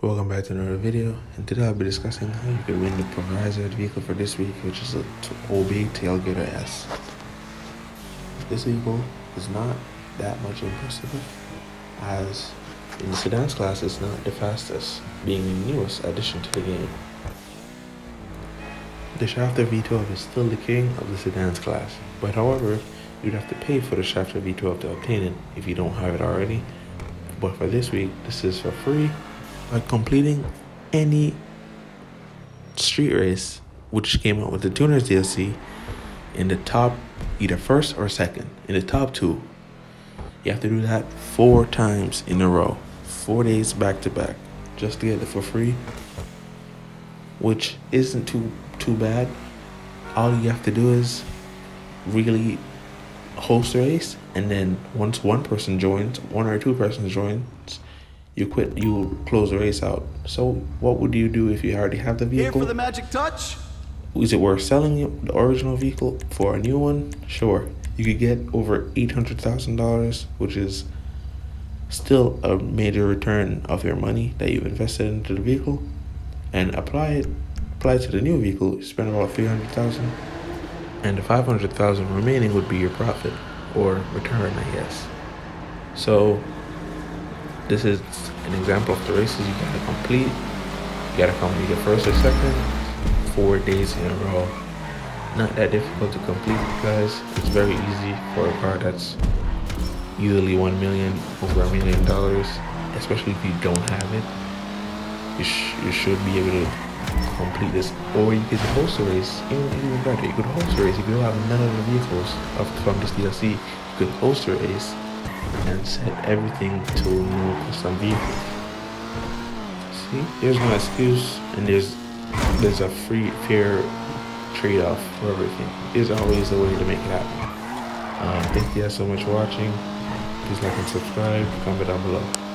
Welcome back to another video, and today I'll be discussing how you can win the Progressive vehicle for this week, which is a Obey Tailgater S. This vehicle is not that much impressive, as in the sedans class it's not the fastest, being the newest addition to the game. The Schafter V12 is still the king of the sedans class, but however, you'd have to pay for the Schafter V12 to obtain it if you don't have it already. But for this week, this is for free by completing any street race which came out with the Tuners DLC in the top either first or second in the top two. You have to do that four times in a row, four days back to back, just to get it for free, which isn't too too bad. All you have to do is really host a race, and then once one person joins, one or two persons joins, you quit, you close the race out. So what would you do if you already have the vehicle? Here for the magic touch. Is it worth selling the original vehicle for a new one? Sure. You could get over eight hundred thousand dollars, which is still a major return of your money that you've invested into the vehicle, and apply it apply it to the new vehicle. You spend about three hundred thousand, and the five hundred thousand remaining would be your profit or return, I guess. So this is an example of the races you gotta complete. You gotta complete the first or second, four days in a row. Not that difficult to complete guys. It's very easy for a car that's usually one million, over a million dollars, especially if you don't have it. You, sh- you should be able to complete this, or you could host a race. Even, even better, you could host a race. If you don't have none of the vehicles from this DLC, you could host a race and set everything to new custom vehicle. See, there's no excuse, and there's there's a free fair trade-off for everything. There's always a way to make it happen. Um, thank you guys so much for watching. Please like and subscribe. Comment down below.